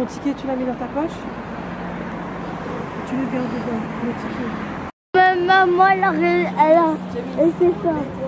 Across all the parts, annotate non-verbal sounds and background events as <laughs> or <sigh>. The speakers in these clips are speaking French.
Ton ticket, tu l'as mis dans ta poche Tu le gardes dedans, le ticket? Maman, elle a, elle a, elle sait ça.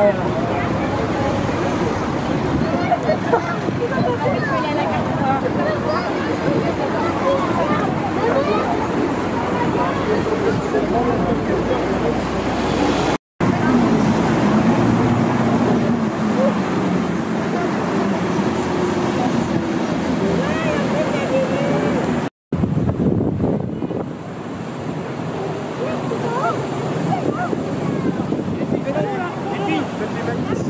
Thank you. Yes.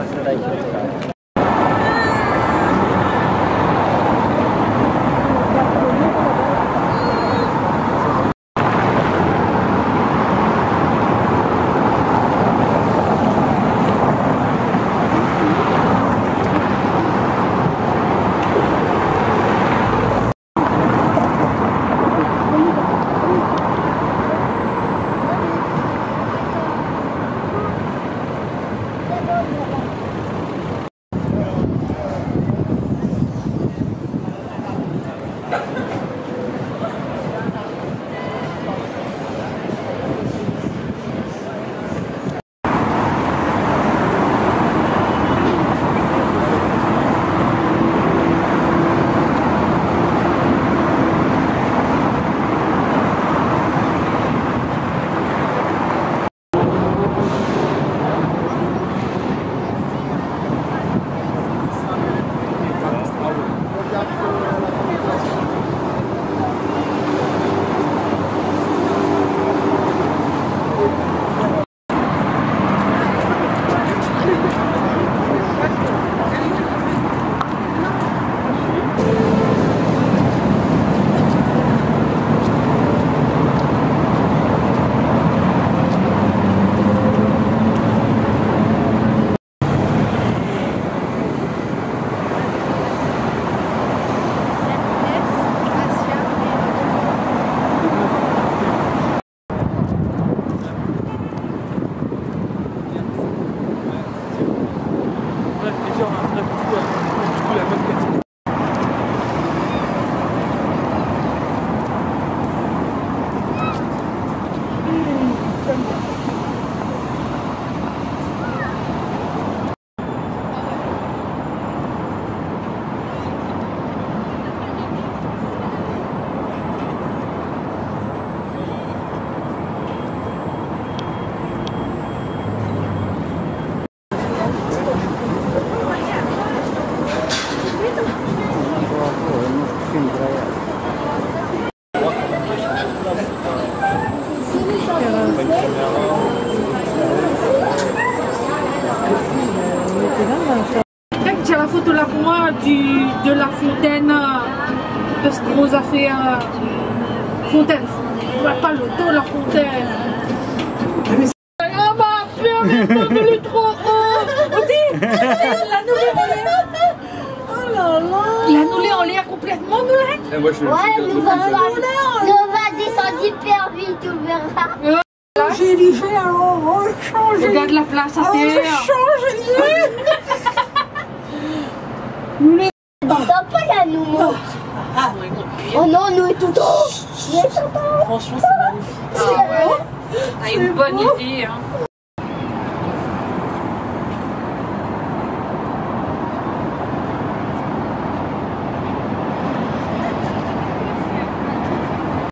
フランス代表とか。J'ai la photo là pour moi du, de la fontaine, de ce gros affaire. Eh, fontaine, pas la fontaine. Oh, trop haut. En en l'air complètement, nous descendre hyper vite, tu verras. J'ai l'idée, alors on va changer. Regarde la place à On va terre. <laughs> changer. Pas là, nous. Oh non, nous est tout haut. Franchement, c'est magnifique. Ah, une bonne idée. Hein.